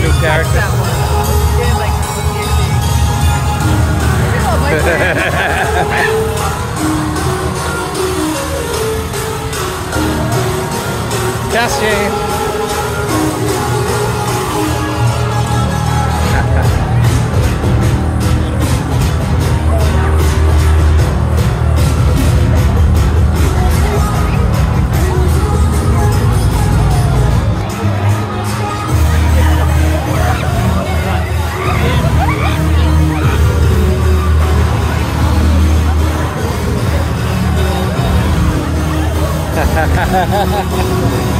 New character. That one. Ha ha ha ha ha!